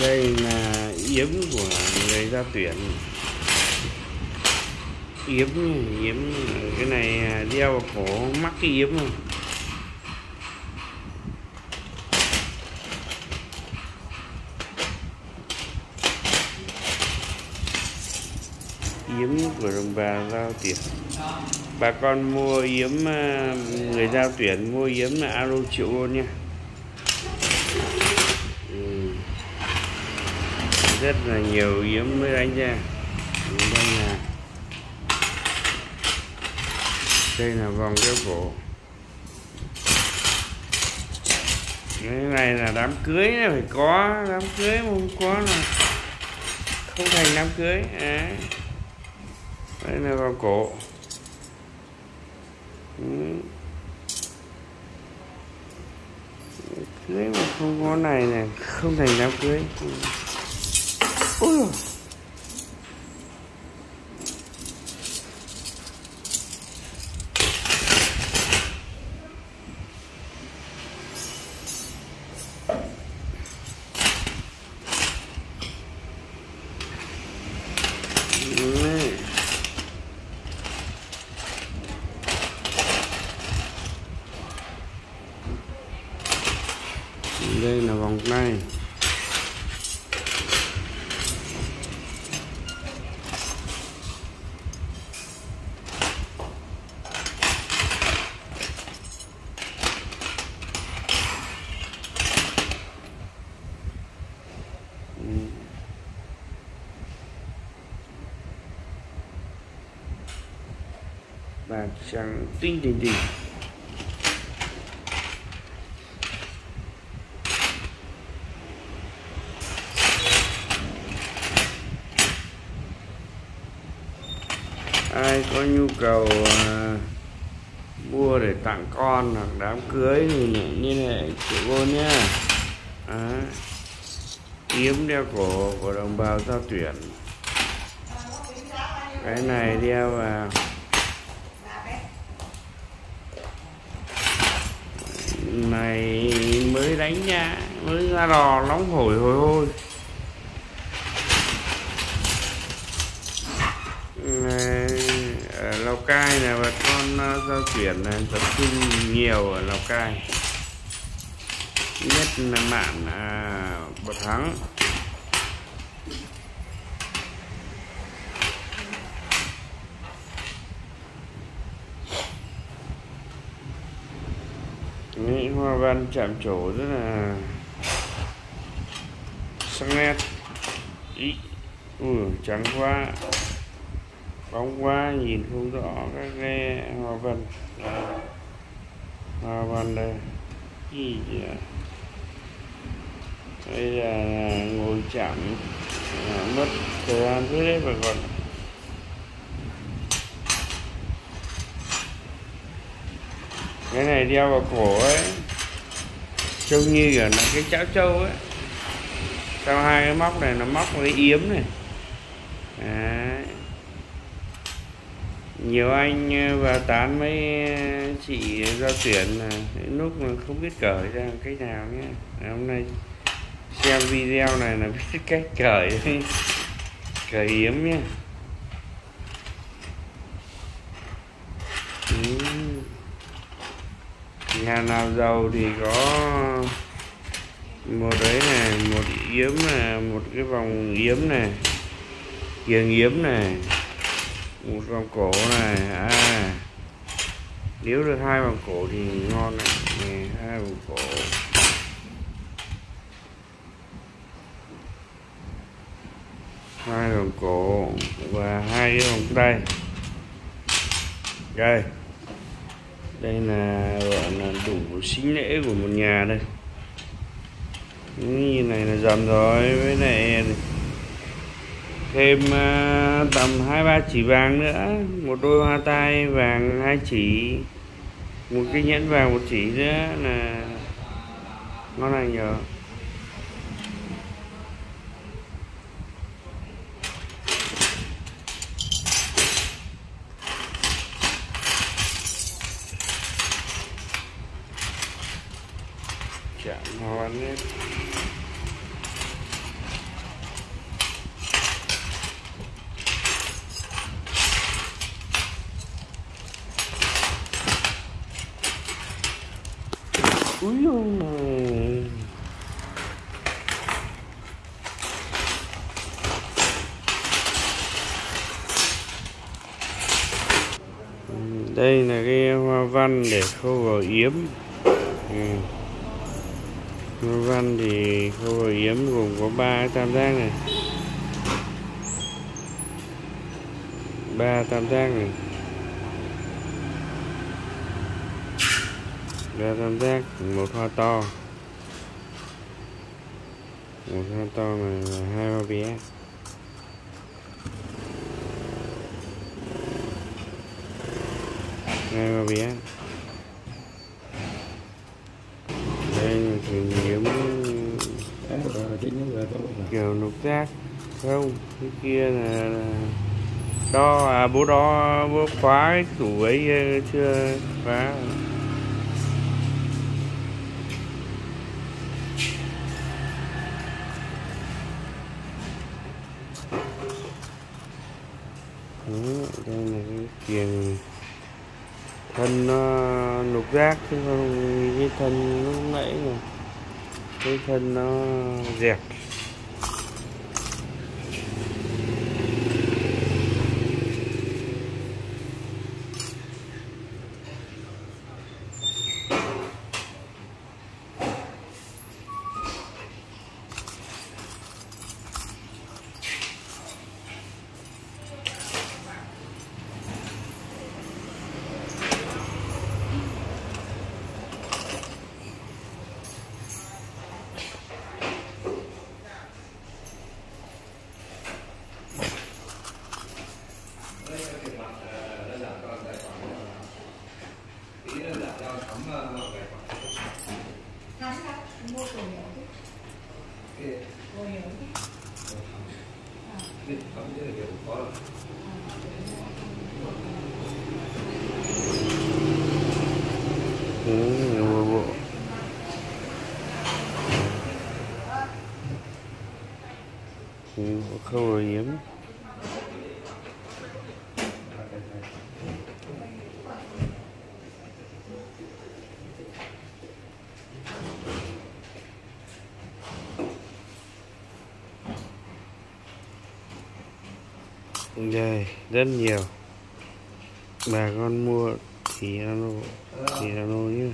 đây là yếm của người ra tuyển. Yếm yếm, cái này đeo vào cổ mắc cái yếm rồi yếm của đồng bào giao tuyển. Bà con mua yếm à, người giao tuyển mua yếm là alo triệu luôn nha. Rất là nhiều yếm mới đánh ra. Đây là đây là vòng đeo cổ. Cái này là đám cưới này phải có, đám cưới mà không có là không thành đám cưới. À. đây là vòng cổ. Cưới mà không có này này không thành đám cưới. Đây là vòng tay. Và trắng tinh tinh tinh ai có nhu cầu à, mua để tặng con hoặc đám cưới thì liên hệ chị cô nhé. À, kiếm đeo cổ của đồng bào giao tuyển. Cái này đeo vào này mới đánh nha mới ra đò nóng hổi hồi hôi. Này, ở Lào Cai này bà con ờ, giao chuyển này tập trung nhiều ở Lào Cai. Nhất là mạn à, bậc thắng. Những hoa văn chạm trổ rất là sắc nét. Ý ui trắng quá bóng quá nhìn không rõ các cái hoa văn à, hoa văn đây. Gì vậy ạ? đây là, ngồi chạm à, mất thời gian thế đấy bà con cái này đeo vào cổ ấy. Trông như là cái cháo trâu ấy. Sau hai cái móc này nó móc cái yếm này. Đấy. nhiều anh và vào tán mấy ờ, chị ra tuyển là lúc mà không biết cởi ra cách nào nhé hôm nay xem video này là biết cách cởi. Cởi yếm nhé nhà nào giàu thì có một đấy này một yếm này một cái vòng yếm này kiềng yếm này một vòng cổ này à. Nếu được hai vòng cổ thì ngon này, này hai vòng cổ. Hai vòng cổ và hai cái vòng tay. Đây đây là, gọi là đủ sinh lễ của một nhà đây. Như này là dầm rồi, với này thêm à, tầm hai, ba chỉ vàng nữa. Một đôi hoa tai vàng, hai chỉ, một cái nhẫn vàng, một chỉ nữa là ngon lành nhờ chạm ngon hết. Úi ôi. Đây là cái hoa văn để khâu vào yếm. Ừ hoa văn thì khâu vào yếm, gồm có ba tam giác này. Ba tam giác này. Ba tam giác, một hoa to. Một hoa to này và hai hoa bé. Hai hoa bé. Kiểu nục giác không? Cái kia là, đo à bố đo bố khóa cái tủ ấy ờ, chưa khóa Đó, ừ, đây là cái kiềng thân uh, lục giác chứ không cái thân lúc nãy rồi cái thân nó dẹp ừ, bộ bộ ừ, khâu rồi đây rất nhiều. Bà con mua thì nó thì nó nhé.